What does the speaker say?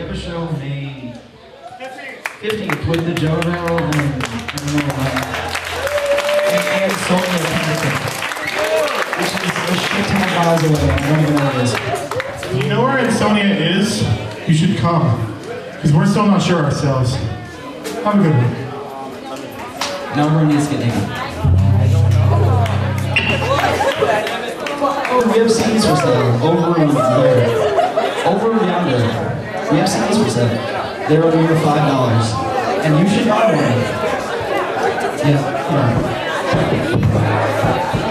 ever show me 15th with the Joe Merrill and, and, and Sonia Peterson. Which is a shit ton of miles away. I don't even know where it is. If you know where Ann is, you should come. Because we're still not sure ourselves. Have a good one. Number needs is getting it. Oh, we have CDs for sale over we have CDs for sale. They're over here five dollars. And you should buy one. Yeah, yeah.